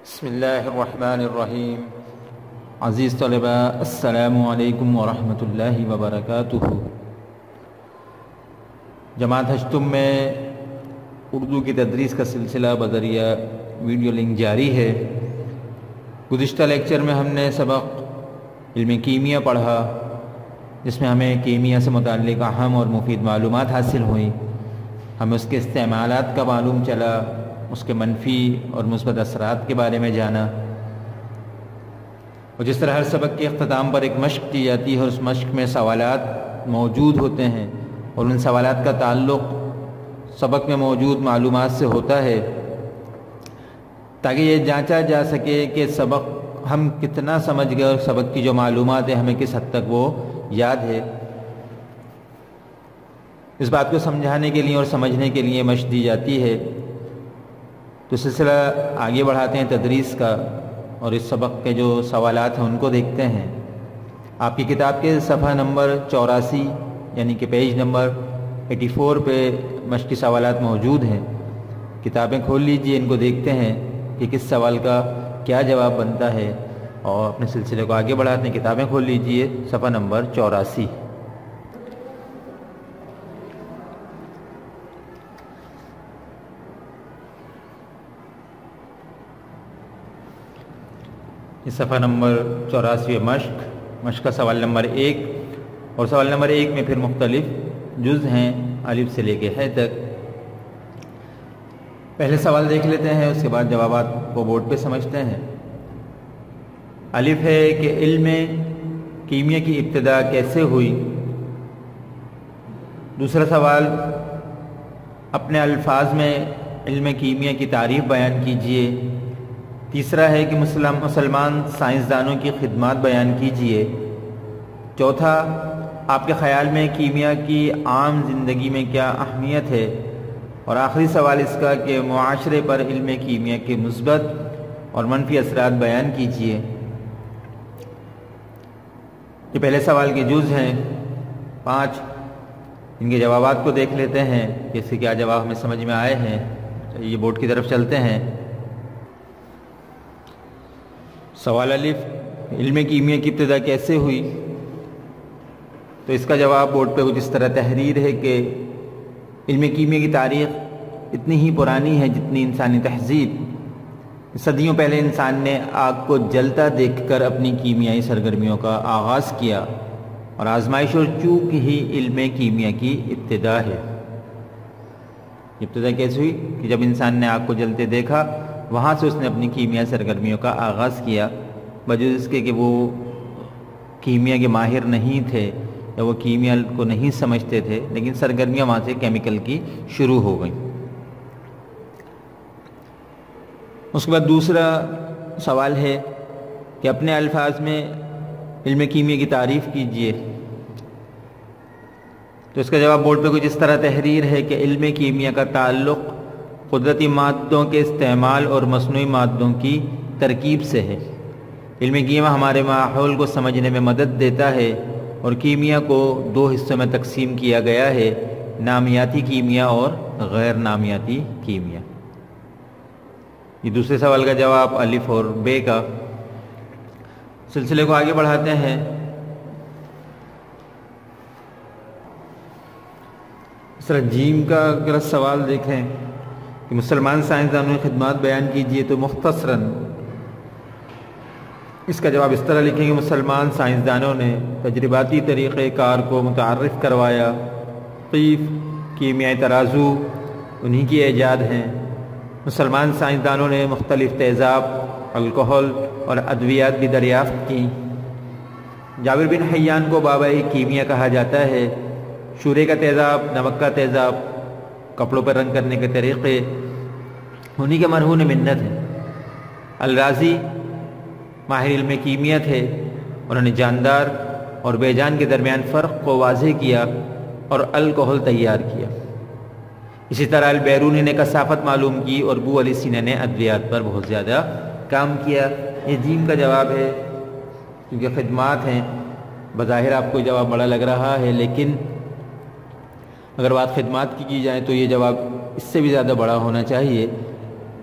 बसमीम अज़ीज़ तलबा असलकम वरहमतुल्लाहि वबरकातुहु जमात हजतुम में उर्दू की तदरीस का सिलसिला बदरिया वीडियो लिंक जारी है गुज्त लेक्चर में हमने सबक इल्म कीमिया पढ़ा जिसमें हमें कीमिया से मुतल अहम और मुफीद मालूम हासिल हुई हमें उसके इस्तेमाल का मालूम चला उसके मनफी और मुस्बत असरात के बारे में जाना। और जिस तरह हर सबक के अख्ताम पर एक मश्क की जाती है और उस मश्क में सवाल मौजूद होते हैं और उन सवाल का ताल्लुक़ सबक में मौजूद मालूम से होता है, ताकि ये जांचा जा सके कि सबक हम कितना समझ गए और सबक की जो मालूम है हमें किस हद तक वो याद है। इस बात को समझाने के लिए और समझने के लिए मश दी जाती है। तो सिलसिला आगे बढ़ाते हैं तदरीस का और इस सबक के जो सवाल हैं उनको देखते हैं। आपकी किताब के सफ़ा नंबर चौरासी, यानी कि पेज नंबर 84 पे मशक़ी सवाल मौजूद हैं। किताबें खोल लीजिए, इनको देखते हैं कि किस सवाल का क्या जवाब बनता है। और अपने सिलसिले को आगे बढ़ाते हैं। किताबें खोल लीजिए, सफ़ा नंबर चौरासी। इस सफ़ा नंबर चौरासी मश्क। मश्क का सवाल नंबर एक। और सवाल नंबर एक में फिर मुख्तलिफ़ जुज़ हैं, अलिफ से लेके है तक। पहले सवाल देख लेते हैं, उसके बाद जवाब को बोर्ड पे समझते हैं। अलिफ है कि इल्म कीमिया की इब्तदा कैसे हुई? दूसरा सवाल, अपने अल्फाज में इल्म कीमिया की तारीफ़ बयान कीजिए। तीसरा है कि मुसलमान साइंसदानों की खिदमत बयान कीजिए। चौथा, आपके ख़्याल में कीमिया की आम ज़िंदगी में क्या अहमियत है? और आखिरी सवाल इसका कि माशरे पर इल्म कीमिया के मुस्बत और मनफी असरात बयान कीजिए। ये पहले सवाल के जुज़ हैं। पाँच, इनके जवाब को देख लेते हैं इसके क्या जवाब हमें समझ में आए हैं। ये बोर्ड की तरफ़ चलते हैं। सवाल अलिफ, इल्म कीमिया की इब्तदा कैसे हुई? तो इसका जवाब बोर्ड पे कुछ इस तरह तहरीर है कि इल्म कीमिया की तारीख़ इतनी ही पुरानी है जितनी इंसानी तहजीब। सदियों पहले इंसान ने आग को जलता देखकर अपनी कीमियाई सरगर्मियों का आगाज़ किया और आजमाइश और चूक ही इल्म कीमिया की इब्तदा है। इब्तदा कैसे हुई कि जब इंसान ने आग को जलते देखा वहाँ से उसने अपनी कीमिया सरगर्मियों का आगाज़ किया। वजह इसके कि वो कीमिया के माहिर नहीं थे या वो कीमिया को नहीं समझते थे, लेकिन सरगर्मियाँ वहाँ से केमिकल की शुरू हो गई। उसके बाद दूसरा सवाल है कि अपने अल्फाज में इल्म कीमिया की तारीफ़ कीजिए। तो इसका जवाब बोर्ड पे कुछ इस तरह तहरीर है कि इल्म कीमिया का ताल्लुक़ कुदरती मादों के इस्तेमाल और मसनू मादों की तरकीब से है। इल्म कीमा हमारे माहौल को समझने में मदद देता है और कीमिया को दो हिस्सों में तकसीम किया गया है, नामियाती कीमिया और गैर नामियाती कीमिया। ये दूसरे सवाल का जवाब अलिफ और बे का। सिलसिले को आगे बढ़ाते हैं। तरह जीम का अगर सवाल देखें। कि मुसलमान साइंसदानों की खदमात बयान कीजिए तो मुख्तसरा इसका जवाब इस तरह लिखेंगे, मुसलमान साइंसदानों ने तजर्बाती तरीक़ार को मुतारफ़ करवाया। कीफ़ कीमिया तराजू, उन्हीं की ईजाद हैं। मुसलमान साइंसदानों ने मुख्तलिफ़ तेज़ाब, अल्कोहल और अद्वियात भी दरियाफ़त की। जाबिर बिन हयान को बाबा कीमिया कहा जाता है, शूरे का तेज़ाब, नमक का तेज़ाब, कपड़ों पर रंग करने के तरीक़े उन्हीं के मरहून मन्नत है। अलराजी माहिर इल्म कीमिया थे उन्होंने जानदार और बेजान के दरमियान फ़र्क को वाजह किया और अल्कोहल तैयार किया। इसी तरह अलबैरूनी ने कसाफत मालूम की और बू अली सीना ने अद्वियात पर बहुत ज़्यादा काम किया। ये जीम का जवाब है, क्योंकि खदमात हैं। बज़ाहिर आपको जवाब बड़ा लग रहा है, लेकिन अगर बात खदमात की की जाए तो ये जवाब इससे भी ज़्यादा बड़ा होना चाहिए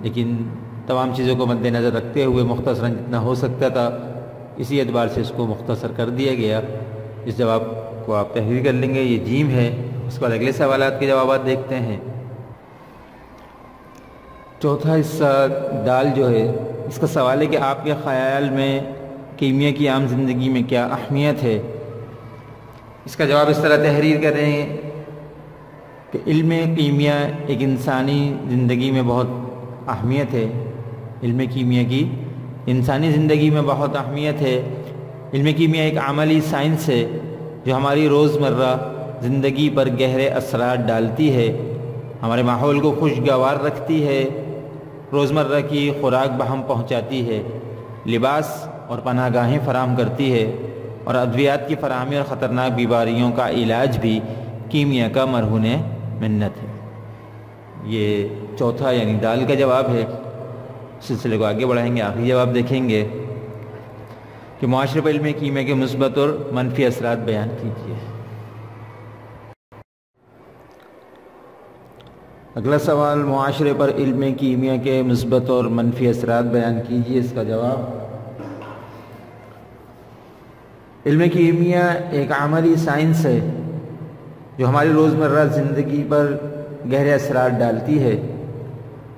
लेकिन तमाम चीज़ों को मद्देनज़र रखते हुए मुख्तसरा जितना हो सकता था, इसी एतबार से इसको मुख्तसर कर दिया गया। इस जवाब को आप तहरीर कर लेंगे, ये जीम है। उसके बाद अगले सवाल के जवाब देखते हैं। चौथा हिस्सा, दाल जो है, इसका सवाल है कि आपके ख़्याल में कीमिया की आम ज़िंदगी में क्या अहमियत है? इसका जवाब इस तरह तहरीर कर रहे हैं कि इल्म कीमिया एक इंसानी ज़िंदगी में बहुत अहमियत है। इल्म कीमिया की। इंसानी ज़िंदगी में बहुत अहमियत है। इल्म कीमिया एक आमली साइंस है, जो हमारी रोज़मर्रा ज़िंदगी पर गहरे असरात डालती है। हमारे माहौल को खुशगवार रखती है। रोज़मर्रा की खुराक बहम पहुँचाती है। लिबास और पनागाहें फराम करती है। और अद्वियात की फरहमी और ख़तरनाक बीमारियों का इलाज भी कीमिया का मरहून मन्नत है। ये चौथा यानी दाल का जवाब है। सिलसिले को आगे बढ़ाएँगे, आखिरी जवाब देखेंगे कि माशरे पर इल्म कीमिया के मुस्बत और मनफी असरात बयान कीजिए। अगला सवाल माशरे पर इल्म कीमिया के मुस्बत और मनफी असरात बयान कीजिए, इसका जवाब। इल्म कीमिया एक आमली साइंस है, जो हमारी रोज़मर्रा ज़िंदगी पर गहरे असरात डालती है।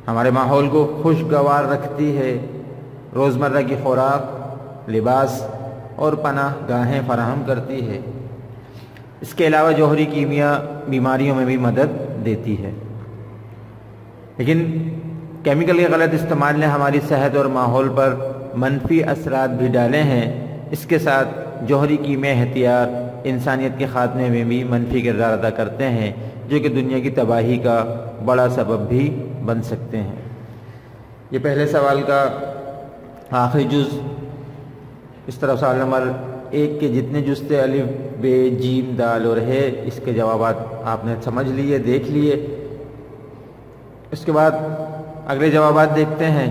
हमारे माहौल को खुशगवार रखती है। रोज़मर्रा की खुराक, लिबास और पनाह गाहें फराहम करती है। इसके अलावा जौहरी कीमिया बीमारियों में भी मदद देती है। लेकिन केमिकल के गलत इस्तेमाल ने हमारी सेहत और माहौल पर मनफी असरात भी डाले हैं। इसके साथ जौहरी कीमिया एहतियात इंसानियत के ख़ात्मे में भी मनफी किरदार अदा करते हैं, जो कि दुनिया की तबाही का बड़ा सबब भी बन सकते हैं। ये पहले सवाल का आखिरी जुज़। इस तरह सवाल नंबर एक के, जितने जुज थे बे, जीम, दाल और है, इसके जवाब आपने समझ लिए, देख लिए। इसके बाद अगले जवाब देखते हैं।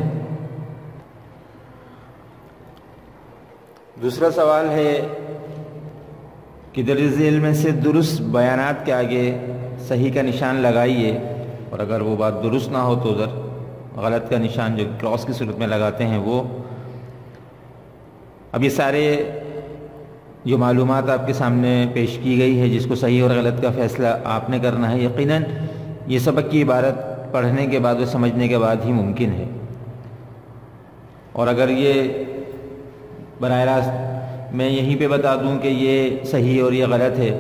दूसरा सवाल है कि दर्ज में से दुरुस्त बयानात के आगे सही का निशान लगाइए। और अगर वो बात दुरुस्त ना हो तो उधर गलत का निशान जो क्रॉस की सूरत में लगाते हैं वो। अब ये सारे जो मालूम आपके सामने पेश की गई है, जिसको सही और गलत का फ़ैसला आपने करना है, यकीनन ये सबक की इबारत पढ़ने के बाद और समझने के बाद ही मुमकिन है। और अगर ये बर रास्त मैं यहीं पे बता दूँ कि ये सही और ये गलत है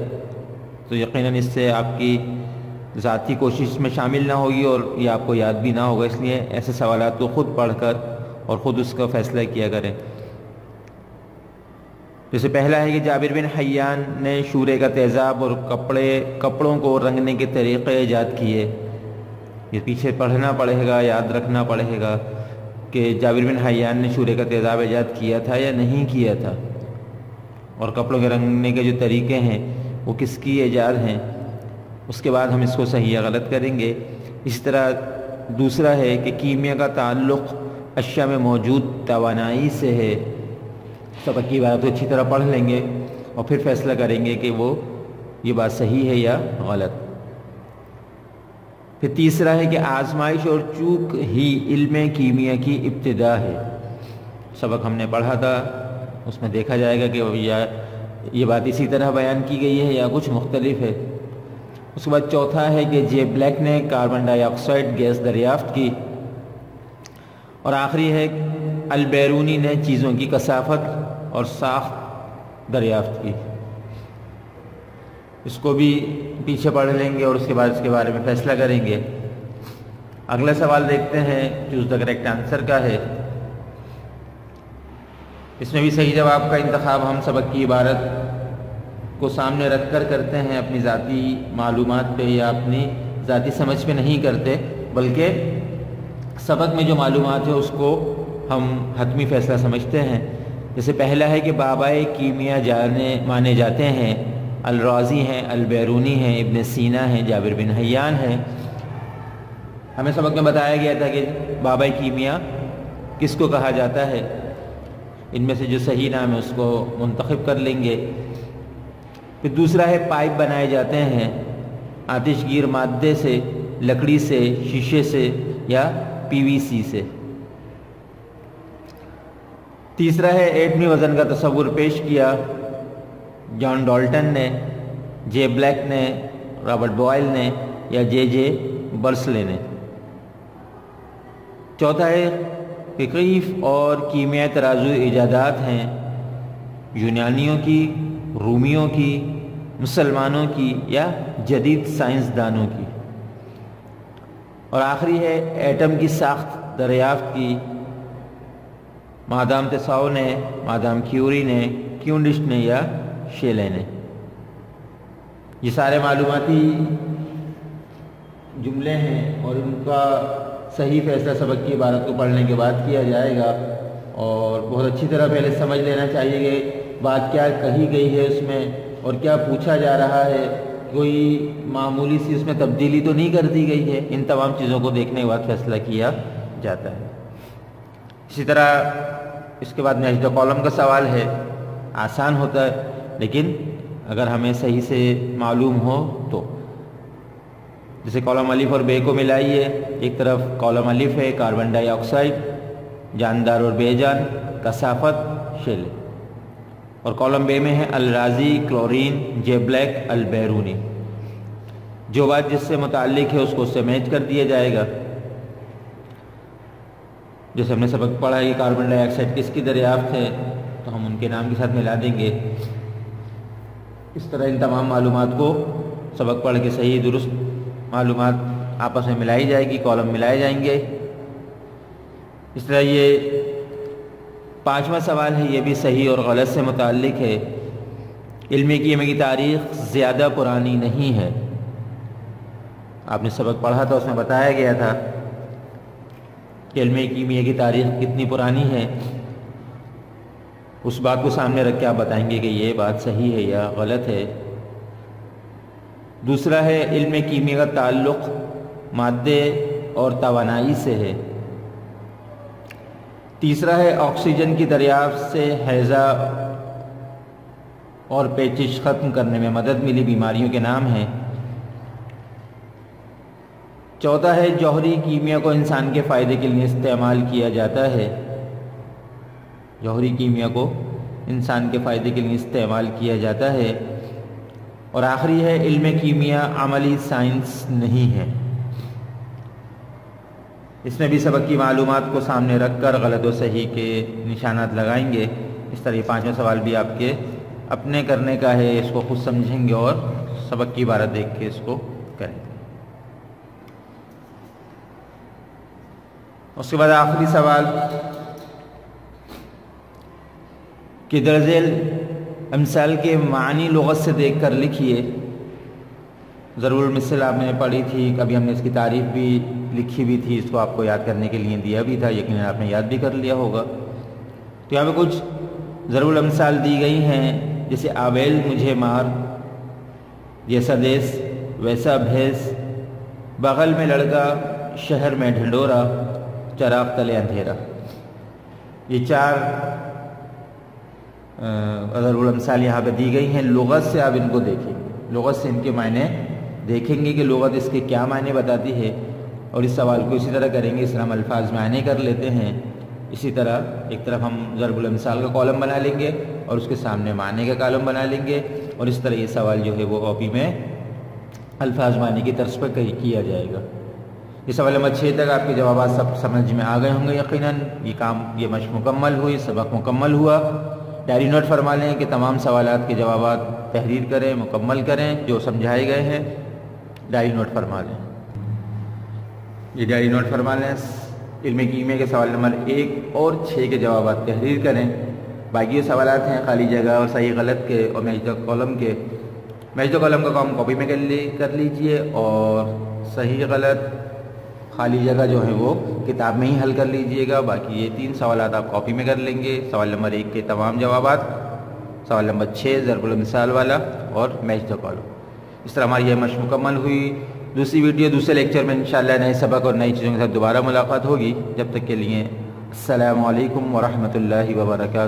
तो यकीनन इससे आपकी ज़ाती कोशिश में शामिल ना होगी और ये आपको याद भी ना होगा, इसलिए ऐसे सवाल को ख़ुद पढ़ कर और ख़ुद उसका फ़ैसला किया करें। जैसे पहला है कि जाबिर बिन हयान ने शूरे का तेज़ाब और कपड़े, कपड़ों को रंगने के तरीक़े ईजाद किए। ये पीछे पढ़ना पड़ेगा, याद रखना पड़ेगा कि जाबिर बिन हयान ने शूरे का तेज़ाब ईजाद किया था या नहीं किया था। और कपड़ों के रंगने के जो तरीक़े हैं, वो किसकी ईजाद हैं? उसके बाद हम इसको सही या गलत करेंगे। इस तरह दूसरा है कि कीमिया का ताल्लुक़ अशिया में मौजूद तोानाई से है। सबक की बात तो अच्छी तरह पढ़ लेंगे और फिर फैसला करेंगे कि वो, ये बात सही है या गलत। फिर तीसरा है कि आजमाइश और चूक ही इल्म कीमिया की इब्तदा है। सबक हमने पढ़ा था, उसमें देखा जाएगा कि या, ये बात इसी तरह बयान की गई है या कुछ मुख्तलिफ़ है। उसके बाद चौथा है कि जे ब्लैक ने कार्बन डाइऑक्साइड गैस दरियाफ्त की। और आखिरी है, अलबैरूनी ने चीज़ों की कसाफत और साख दरियाफ्त की। इसको भी पीछे पढ़ लेंगे और उसके बाद इसके बारे में फैसला करेंगे। अगला सवाल देखते हैं चूज़ द करेक्ट आंसर का है। इसमें भी सही जवाब का इंतखब हम सबक की इबारत को सामने रख कर करते हैं अपनी ज़ाती मालूम पे या अपनी ज़ाती समझ पे नहीं करते, बल्कि सबक में जो मालूम है उसको हम हतमी फ़ैसला समझते हैं। जैसे पहला है कि बाबा कीमिया जाने, माने जाते हैं। अलराजी हैं, अलबैरूनी हैं, इबन सीना हैं, जाबिर बिन हयान हैं। हमें सबक में बताया गया था कि बाबा कीमिया किसको कहा जाता है? इनमें से जो सही नाम है उसको मंतखब कर लेंगे। फिर दूसरा है पाइप बनाए जाते हैं आतिशगीर मादे से, लकड़ी से, शीशे से या पीवीसी से। तीसरा है एटमी वज़न का तस्वुर पेश किया। जॉन डॉल्टन ने, जे ब्लैक ने, रॉबर्ट बॉयल ने या जे जे बर्सले ने। चौथा है कि कईफ और कीमिया तराजू ईजादात हैं। यूनानियों की रूमियों की, मुसलमानों की या जदीद साइंसदानों की। और आखिरी है, एटम की साख्त दरियाफ्त की। मादाम तसाओ ने, मादाम क्यूरी ने, क्यूंडिश ने या शेले ने। ये सारे मालूमती जुमले हैं और उनका सही फैसला सबक की इबारत को पढ़ने के बाद किया जाएगा। और बहुत अच्छी तरह पहले समझ लेना चाहिए कि बात क्या कही गई है उसमें और क्या पूछा जा रहा है? कोई मामूली सी उसमें तब्दीली तो नहीं कर दी गई है? इन तमाम चीज़ों को देखने के बाद फैसला किया जाता है। इसी तरह इसके बाद नेशनल कॉलम का सवाल है। आसान होता है, लेकिन अगर हमें सही से मालूम हो तो। जैसे कॉलम अलिफ और बे को मिलाइए एक तरफ़ कॉलम अलिफ है कार्बन डाइऑक्साइड जानदार और बेजान, कसाफत शेल और कॉलम बे में है अलराजी, क्लोरीन जे ब्लैक अलबैरूनी। जो बात जिससे मुतक है, उसको उससे मैच कर दिया जाएगा। जैसे हमने सबक पढ़ा कि कार्बन डाइऑक्साइड किसकी दरियाफ्त है तो हम उनके नाम के साथ मिला देंगे। इस तरह इन तमाम मालूम को सबक पढ़ के सही, दुरुस्त मालूम आपस में मिलाई जाएगी, कॉलम मिलाए जाएँगे। इस तरह ये पांचवा सवाल है, ये भी सही और गलत से मुतक है। इल्म कीमे की तारीख़ ज़्यादा पुरानी नहीं है। आपने सबक पढ़ा था, उसमें बताया गया था कि इल्म कीमिया की तारीख़ कितनी पुरानी है। उस बात को सामने रख के आप बताएँगे कि ये बात सही है या गलत है। दूसरा है, इल्म कीमिया का ताल्लुक़ मादे और तोानाई से है। तीसरा है ऑक्सीजन की दरियाफ्त से हैज़ा और पेचिश ख़त्म करने में मदद मिली, बीमारियों के नाम हैं। चौथा है, जौहरी कीमिया को इंसान के फ़ायदे के लिए इस्तेमाल किया जाता है। जौहरी कीमिया को इंसान के फ़ायदे के लिए इस्तेमाल किया जाता है। और आखिरी है, इल्म कीमिया, अमली साइंस नहीं है। इसमें भी सबक की मालूम को सामने रख कर गलत व सही के निशानात लगाएँगे। इस तरह पाँचवा सवाल भी आपके अपने करने का है, इसको खुद समझेंगे और सबक की इबारत देख के इसको करेंगे। उसके बाद आखिरी सवाल, कि दर्जेल अमसाल के मानी लगत से देख कर लिखिए। ज़रूर मिसल आपने पढ़ी थी, कभी हमने इसकी तारीफ़ भी लिखी भी थी, इसको आपको याद करने के लिए दिया भी था यकीन आपने याद भी कर लिया होगा। तो यहाँ पे कुछ ज़रूर अमसाल दी गई हैं, जैसे आवेल मुझे मार, जैसा देश वैसा भैंस, बगल में लड़का, शहर में ढंडोरा, चराग तले अंधेरा। ये चार ज़रूर अमसाल यहाँ पे दी गई हैं। लगत से आप इनको देखेंगे। लगत से इनके मायने देखेंगे कि लगत इसके क्या मायने बताती है। और इस सवाल को इसी तरह करेंगे, इस हम अल्फाज में आने कर लेते हैं। इसी तरह एक तरफ़ हम ज़रबुलमसाल का कॉलम बना लेंगे और उसके सामने माने का कॉलम बना लेंगे और इस तरह ये सवाल जो है वो कॉपी में अल्फाज माने की तर्ज पर किया जाएगा। ये सवाल नंबर छः तक आपके जवाब सब समझ में आ गए होंगे यकीनन। ये काम, ये मश मुकम्मल हुई सबक मुकम्मल हुआ। डायरी नोट फरमा लें कि तमाम सवाल के जवाब तहरीर करें, मुकम्मल करें, जो समझाए गए हैं, डायरी नोट फरमा लें। ये डायरी नोट फरमा लें इल्म कीमे के सवाल नंबर एक और छः के जवाब तहरीर करें। बाकी सवाल हैं खाली जगह और सही गलत के और मैच कॉलम के। मैच कॉलम का काम कॉपी में कर कर लीजिए और सही गलत खाली जगह जो है वो किताब में ही हल कर लीजिएगा। बाकी ये तीन सवाल आप कॉपी में कर लेंगे। सवाल नंबर एक के तमाम जवाब सवाल नंबर छः ज़रबुल मिसाल वाला और मैच द कॉलम। इस तरह हमारी यह मश मुकम्मल हुई। दूसरी वीडियो दूसरे लेक्चर में इंशाल्लाह नए सबक और नई चीज़ों के साथ दोबारा मुलाकात होगी। जब तक के लिए अल्लाम वरहमल वर्का